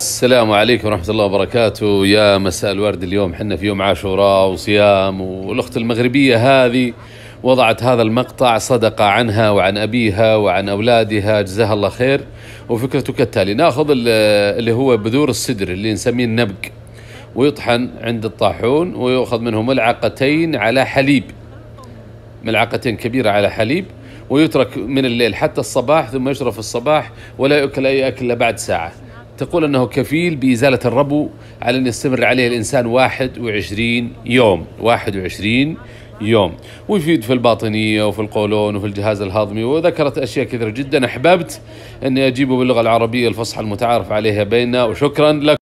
السلام عليكم ورحمة الله وبركاته. يا مساء الورد اليوم. حنا في يوم عاشوراء وصيام والأخت المغربية هذه وضعت هذا المقطع صدقة عنها وعن أبيها وعن أولادها. جزاها الله خير. وفكرته كالتالي ناخذ اللي هو بذور السدر اللي نسميه النبق ويطحن عند الطاحون ويؤخذ منه ملعقتين على حليب ملعقتين كبيرة على حليب ويترك من الليل حتى الصباح ثم يشرب في الصباح ولا يؤكل أي أكل بعد ساعة. تقول أنه كفيل بإزالة الربو على أن يستمر عليه الإنسان 21 يوم 21 يوم. ويفيد في الباطنية وفي القولون وفي الجهاز الهضمي وذكرت أشياء كثيرة جدا أحببت أني أجيبه باللغة العربية الفصحى المتعارف عليها بيننا وشكرا لك.